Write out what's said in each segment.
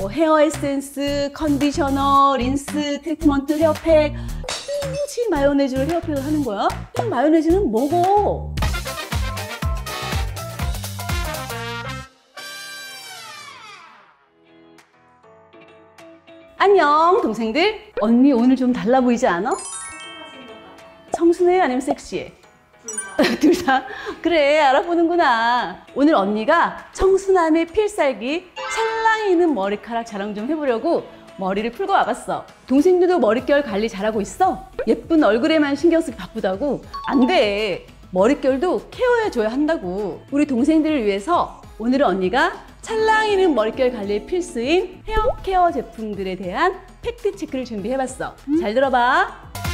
뭐 헤어 에센스, 컨디셔너, 린스, 트리트먼트, 헤어팩 굳이 마요네즈로 헤어팩을 하는 거야? 그냥 마요네즈는 먹어. 안녕 동생들 언니 오늘 좀 달라 보이지 않아? 청순해 아니면 섹시해? 둘 다? 그래 알아보는구나 오늘 언니가 청순함의 필살기 찰랑이는 머리카락 자랑 좀 해보려고 머리를 풀고 와봤어 동생들도 머릿결 관리 잘하고 있어? 예쁜 얼굴에만 신경 쓰기 바쁘다고? 안돼 머릿결도 케어해줘야 한다고 우리 동생들을 위해서 오늘은 언니가 찰랑이는 머릿결 관리에 필수인 헤어 케어 제품들에 대한 팩트 체크를 준비해봤어. 잘 들어봐.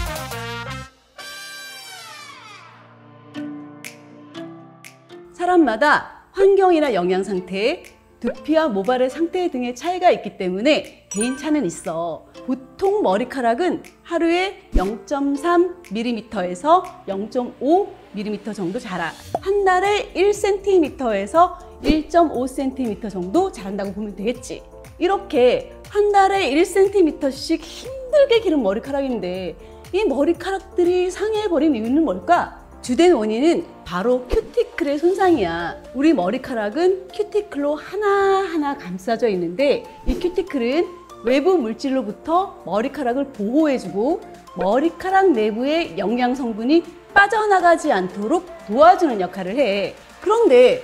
사람마다 환경이나 영양 상태, 두피와 모발의 상태 등의 차이가 있기 때문에 개인차는 있어. 보통 머리카락은 하루에 0.3mm에서 0.5mm 정도 자라. 한 달에 1cm에서 1.5cm 정도 자란다고 보면 되겠지. 이렇게 한 달에 1cm씩 힘들게 기른 머리카락인데 이 머리카락들이 상해버린 이유는 뭘까? 주된 원인은 바로 큐티클의 손상이야. 우리 머리카락은 큐티클로 하나하나 감싸져 있는데 이 큐티클은 외부 물질로부터 머리카락을 보호해주고 머리카락 내부의 영양 성분이 빠져나가지 않도록 도와주는 역할을 해. 그런데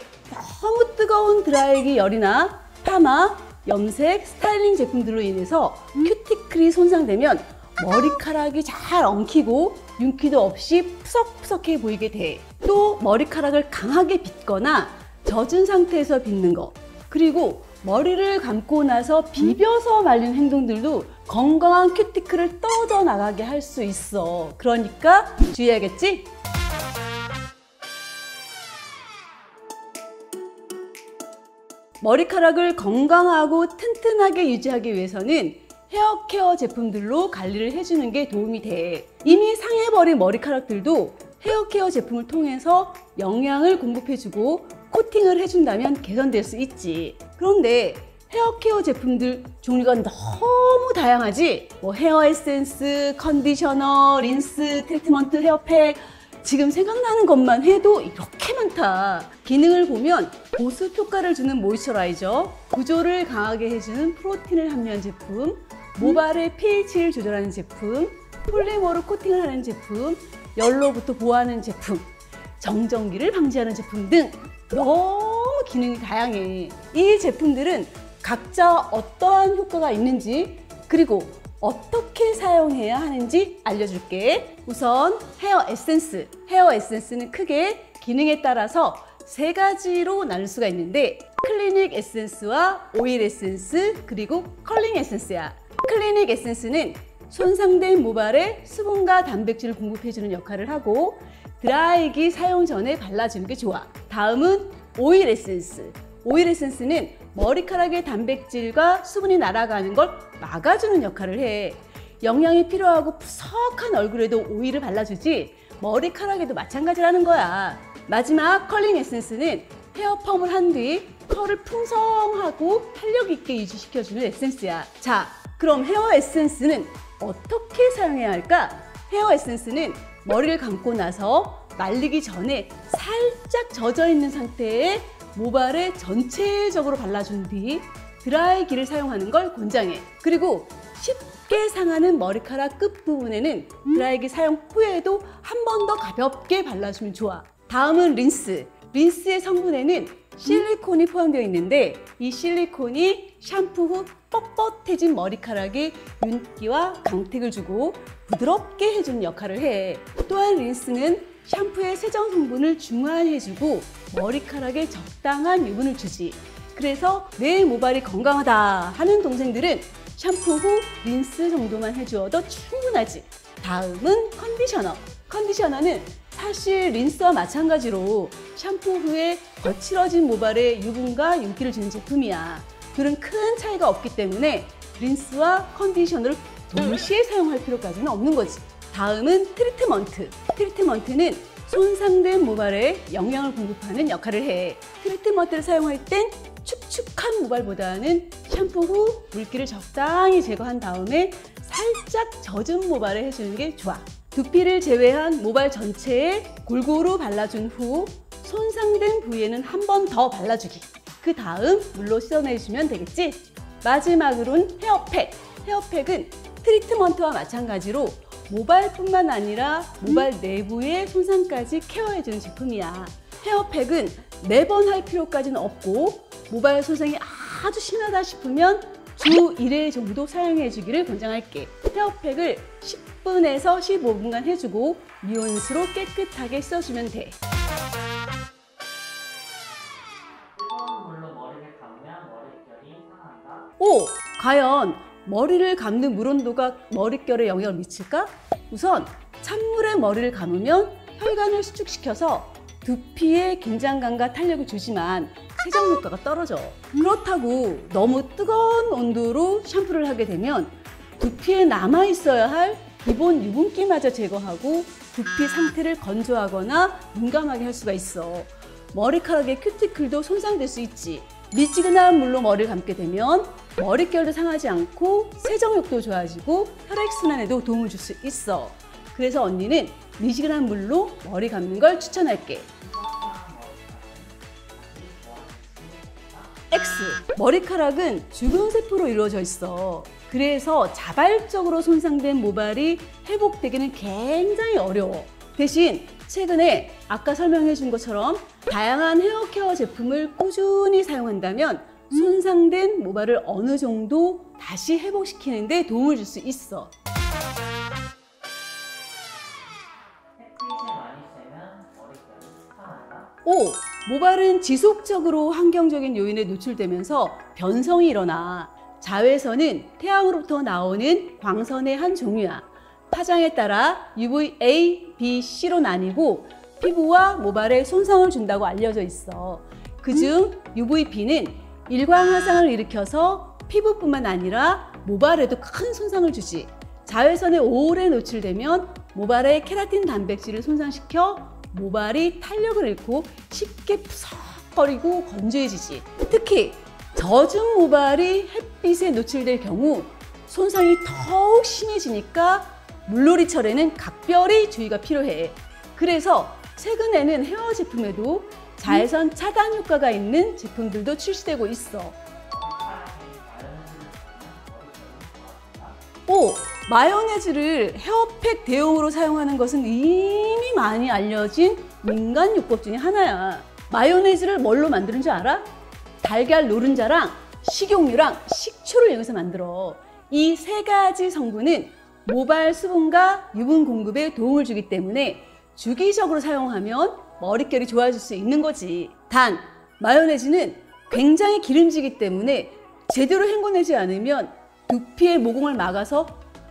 너무 뜨거운 드라이기 열이나 파마, 염색, 스타일링 제품들로 인해서 큐티클이 손상되면 머리카락이 잘 엉키고 윤기도 없이 푸석푸석해 보이게 돼. 또 머리카락을 강하게 빗거나 젖은 상태에서 빗는 거. 그리고 머리를 감고 나서 비벼서 말린 행동들도 건강한 큐티클을 떠져 나가게 할 수 있어. 그러니까 주의해야겠지? 머리카락을 건강하고 튼튼하게 유지하기 위해서는 헤어 케어 제품들로 관리를 해주는 게 도움이 돼. 이미 상해버린 머리카락들도 헤어 케어 제품을 통해서 영양을 공급해주고 코팅을 해준다면 개선될 수 있지. 그런데 헤어 케어 제품들 종류가 너무 다양하지? 뭐 헤어 에센스, 컨디셔너, 린스, 트리트먼트, 헤어팩 지금 생각나는 것만 해도 이렇게 많다. 기능을 보면 보습 효과를 주는 moisturizer, 구조를 강하게 해주는 프로틴을 함유한 제품, 모발의 pH를 조절하는 제품, 폴리머로 코팅을 하는 제품, 열로부터 보호하는 제품, 정전기를 방지하는 제품 등 너무 기능이 다양해. 이 제품들은 각자 어떠한 효과가 있는지 그리고 어떻게 사용해야 하는지 알려줄게. 우선 헤어 에센스. 헤어 에센스는 크게 기능에 따라서 세 가지로 나눌 수가 있는데 클리닉 에센스와 오일 에센스 그리고 컬링 에센스야. 클리닉 에센스는 손상된 모발에 수분과 단백질을 공급해주는 역할을 하고 드라이기 사용 전에 발라주는 게 좋아. 다음은 오일 에센스. 오일 에센스는 머리카락의 단백질과 수분이 날아가는 걸 막아주는 역할을 해. 영양이 필요하고 푸석한 얼굴에도 오일을 발라주지 머리카락에도 마찬가지라는 거야. 마지막 컬링 에센스는 헤어 펌을 한 뒤 컬을 풍성하고 탄력 있게 유지시켜주는 에센스야. 자, 그럼 헤어 에센스는 어떻게 사용해야 할까? 헤어 에센스는 머리를 감고 나서 말리기 전에 살짝 젖어 있는 상태에 모발에 전체적으로 발라준 뒤 드라이기를 사용하는 걸 권장해. 그리고 쉽게 상하는 머리카락 끝부분에는 드라이기 사용 후에도 한 번 더 가볍게 발라주면 좋아. 다음은 린스. 린스의 성분에는 실리콘이 포함되어 있는데 이 실리콘이 샴푸 후 뻣뻣해진 머리카락에 윤기와 강택을 주고 부드럽게 해주는 역할을 해. 또한 린스는 샴푸의 세정 성분을 중화해주고 머리카락에 적당한 유분을 주지. 그래서 내 모발이 건강하다 하는 동생들은 샴푸 후 린스 정도만 해주어도 충분하지. 다음은 컨디셔너. 컨디셔너는 사실 린스와 마찬가지로 샴푸 후에 거칠어진 모발에 유분과 윤기를 주는 제품이야. 둘은 큰 차이가 없기 때문에 린스와 컨디셔너를 동시에 사용할 필요까지는 없는 거지. 다음은 트리트먼트. 트리트먼트는 손상된 모발에 영양을 공급하는 역할을 해. 트리트먼트를 사용할 땐 축축한 모발보다는 샴푸 후 물기를 적당히 제거한 다음에 살짝 젖은 모발에 해주는 게 좋아. 두피를 제외한 모발 전체에 골고루 발라준 후 손상된 부위에는 한 번 더 발라주기. 그 다음 물로 씻어내주면 되겠지? 마지막으로는 헤어팩. 헤어팩은 트리트먼트와 마찬가지로 모발뿐만 아니라 모발 내부의 손상까지 케어해주는 제품이야. 헤어팩은 매번 할 필요까지는 없고 모발 손상이 아주 심하다 싶으면 주 1회 정도 사용해 주기를 권장할게. 헤어팩을 10분에서 15분간 해주고 미온수로 깨끗하게 써주면 돼. 오! 과연 머리를 감는 물 온도가 머릿결에 영향을 미칠까? 우선 찬물에 머리를 감으면 혈관을 수축시켜서 두피에 긴장감과 탄력을 주지만 세정 효과가 떨어져. 그렇다고 너무 뜨거운 온도로 샴푸를 하게 되면 두피에 남아 있어야 할 기본 유분기마저 제거하고 두피 상태를 건조하거나 민감하게 할 수가 있어. 머리카락의 큐티클도 손상될 수 있지. 미지근한 물로 머리를 감게 되면 머릿결도 상하지 않고 세정력도 좋아지고 혈액순환에도 도움을 줄 수 있어. 그래서 언니는 미지근한 물로 머리 감는 걸 추천할게. X. 머리카락은 죽은 세포로 이루어져 있어. 그래서 자발적으로 손상된 모발이 회복되기는 굉장히 어려워. 대신 최근에 아까 설명해 준 것처럼 다양한 헤어 케어 제품을 꾸준히 사용한다면 손상된 모발을 어느 정도 다시 회복시키는 데 도움을 줄 수 있어. 5. 모발은 지속적으로 환경적인 요인에 노출되면서 변성이 일어나 자외선은 태양으로부터 나오는 광선의 한 종류야. 파장에 따라 UVA, B, C로 나뉘고 피부와 모발에 손상을 준다고 알려져 있어. 그중 UVB는 일광 화상을 일으켜서 피부뿐만 아니라 모발에도 큰 손상을 주지. 자외선에 오래 노출되면 모발의 케라틴 단백질을 손상시켜 모발이 탄력을 잃고 쉽게 푸석거리고 건조해지지. 특히 젖은 모발이 햇빛에 노출될 경우 손상이 더욱 심해지니까 물놀이철에는 각별히 주의가 필요해. 그래서 최근에는 헤어 제품에도 자외선 차단 효과가 있는 제품들도 출시되고 있어. 오! 마요네즈를 헤어팩 대용으로 사용하는 것은 이미 많이 알려진 민간 요법 중에 하나야. 마요네즈를 뭘로 만드는 줄 알아? 달걀 노른자랑 식용유랑 식초를 이용해서 만들어. 이 세 가지 성분은 모발 수분과 유분 공급에 도움을 주기 때문에 주기적으로 사용하면 머릿결이 좋아질 수 있는 거지. 단, 마요네즈는 굉장히 기름지기 때문에 제대로 헹궈내지 않으면 두피의 모공을 막아서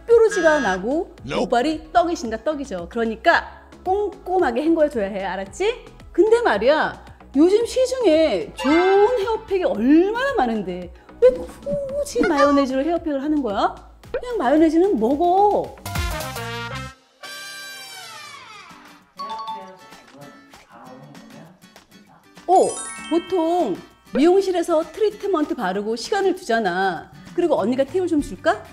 뾰루지가 나고 모발이 떡이 신다 떡이죠. 그러니까 꼼꼼하게 헹궈줘야 해. 알았지? 근데 말이야. 요즘 시중에 좋은 헤어팩이 얼마나 많은데 왜 굳이 마요네즈로 헤어팩을 하는 거야? 그냥 마요네즈는 먹어. 오! 보통 미용실에서 트리트먼트 바르고 시간을 두잖아. 그리고 언니가 팁을 좀 줄까?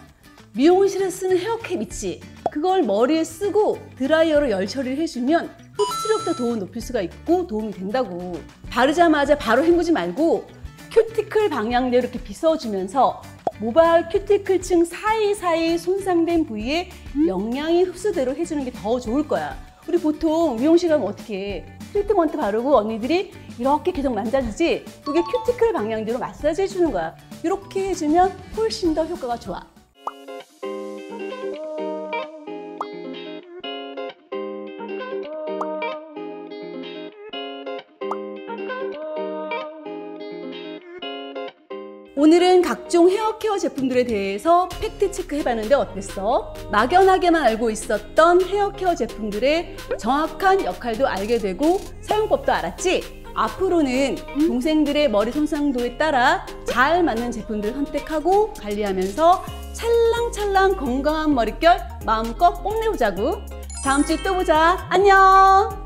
미용실에 쓰는 헤어캡 있지? 그걸 머리에 쓰고 드라이어로 열 처리를 해주면 흡수력도 더 높일 수가 있고 도움이 된다고. 바르자마자 바로 헹구지 말고 큐티클 방향대로 이렇게 빗어주면서 모발 큐티클층 사이사이 손상된 부위에 영양이 흡수되도록 해주는 게 더 좋을 거야. 우리 보통 미용실 가면 어떻게 해? 트리트먼트 바르고 언니들이 이렇게 계속 만져주지 이게 큐티클 방향대로 마사지 해주는 거야. 이렇게 해주면 훨씬 더 효과가 좋아. 오늘은 각종 헤어케어 제품들에 대해서 팩트 체크 해봤는데 어땠어? 막연하게만 알고 있었던 헤어케어 제품들의 정확한 역할도 알게 되고 사용법도 알았지? 앞으로는 동생들의 머리 손상도에 따라 잘 맞는 제품들을 선택하고 관리하면서 찰랑찰랑 건강한 머릿결 마음껏 뽐내보자고. 다음 주에 또 보자. 안녕!